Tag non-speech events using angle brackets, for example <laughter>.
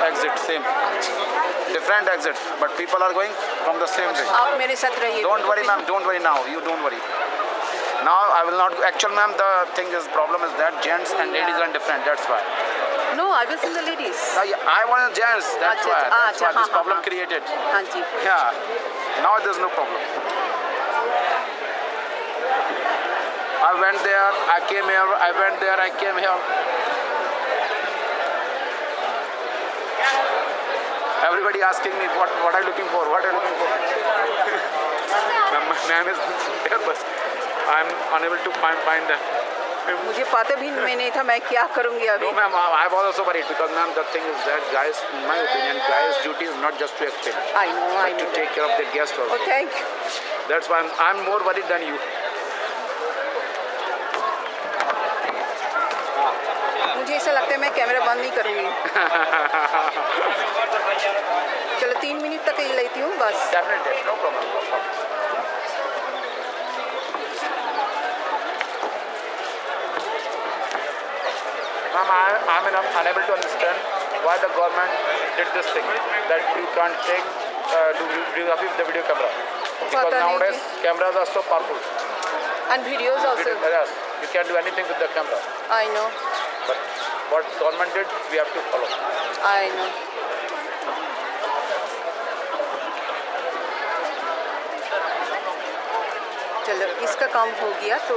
exit, same. Different exit, but people are going from the same way. Don't worry, ma'am. Don't worry now. You don't worry. Now I will not. Actually, ma'am, the thing is problem is that gents and ladies are different. That's why. No, I was in the ladies. I, I was gents. That's why. That's why this problem created. Yeah. Now there's no problem. I went there. I came here. I went there. I came here. Everybody asking me what what are you looking for? What are you looking for? <laughs> Ma'am, my name is there, but I'm unable to find find them. मुझे पता भी मैं नहीं था मैं क्या करूंगी अभी No, ma'am, I I was also worried because, ma'am, the thing is that guys, in my opinion, guys' duty is not just to explain, I know I but to no take care of their guests also. O thank That's why I'm, I'm more worried than you. मुझे ऐसा लगता है मैं camera बंद नहीं करूँगी चलो तीन मिनट तक ही लेती हूँ बस. Ma'am, I, I'm enough, unable to understand why the government did this thing that you can't take uh, do videography with the video camera. Because nowadays cameras are so powerful. And videos Video, also yes, you can do anything with the camera. I know But what government did, we have to follow. I know. चलो इसका काम हो गया तो